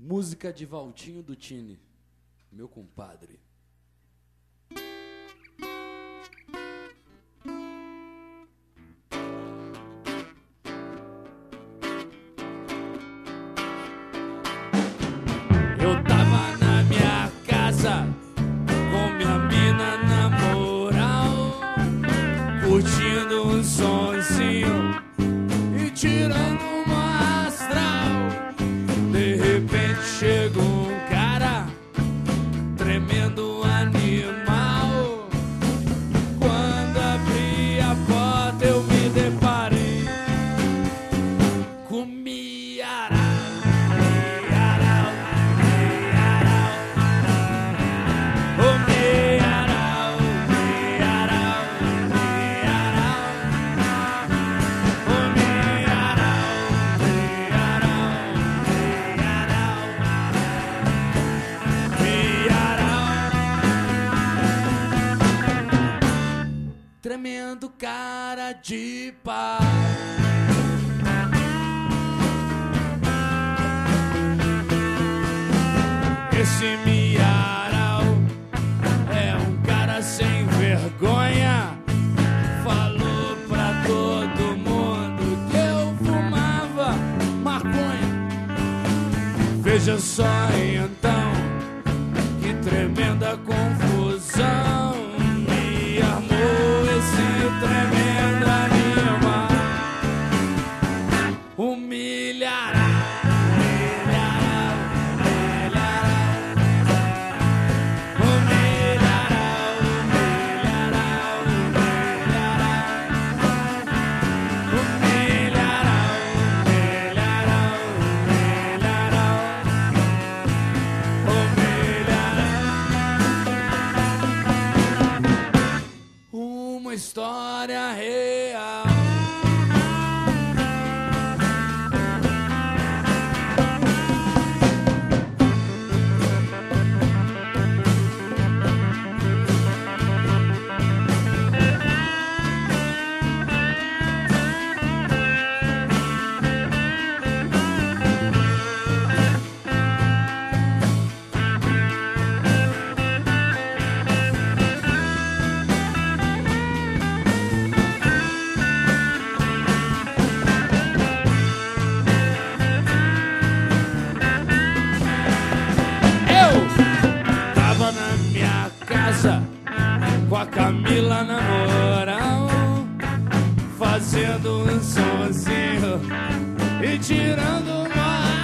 Música de Valtinho do Tine, meu compadre. Tremendo cara de pau. Esse Miarau é um cara sem vergonha. Falou pra todo mundo que eu fumava maconha. Veja só então que tremenda confusão uma história real. lá na moral, fazendo um sozinho e tirando uma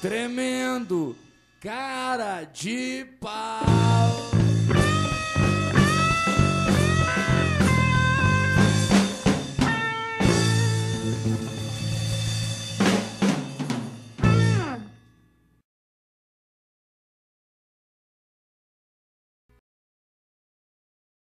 tremendo, cara de pau.